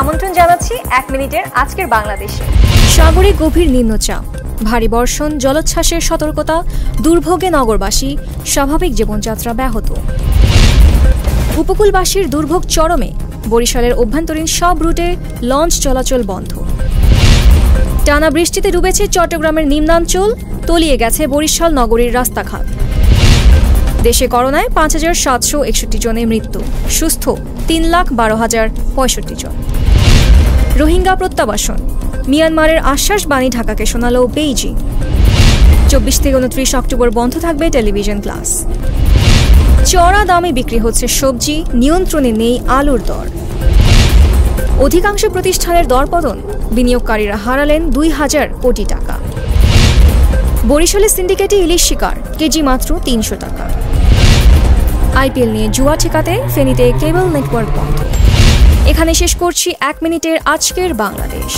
আমন্ত্রণ জানাচ্ছি এক মিনিটের আজকের বাংলাদেশে। সাগরে গভীর নিম্নচাপ, ভারী বর্ষণ, জলোচ্ছ্বাসের সতর্কতা, দুর্ভোগে নগরবাসী, স্বাভাবিক জীবনযাত্রা ব্যাহত। উপকূলবাসীর দুর্ভোগ চরমে, বরিশালের অভ্যন্তরীণ সব রুটে লঞ্চ চলাচল বন্ধ। টানা বৃষ্টিতে ডুবেছে চট্টগ্রামের নিম্নাঞ্চল, তলিয়ে গেছে বরিশাল নগরীর রাস্তাঘাট। দেশে করোনায় পাঁচ হাজার সাতশো একষট্টি জনের মৃত্যু, সুস্থ তিন লাখ বারো হাজার পঁয়ষট্টি জন। রোহিঙ্গা প্রত্যাবাসন। মিয়ানমারের আশ্বাস বাণী ঢাকাকে শোনালো বেইজিং। চব্বিশ থেকে উনত্রিশ অক্টোবর বন্ধ থাকবে টেলিভিশন ক্লাস। চড়া দামে বিক্রি হচ্ছে সবজি, নিয়ন্ত্রণে নেই আলুর দর। অধিকাংশ প্রতিষ্ঠানের দরপতন, বিনিয়োগকারীরা হারালেন দুই হাজার কোটি টাকা। বরিশালের সিন্ডিকেটে ইলিশ শিকার, কেজি মাত্র তিনশো টাকা। আইপিএল নিয়ে জুয়া ঠেকাতে ফেনীতে কেবল নেটওয়ার্ক বন্ধ। এখানে শেষ করছি এক মিনিটের আজকের বাংলাদেশ।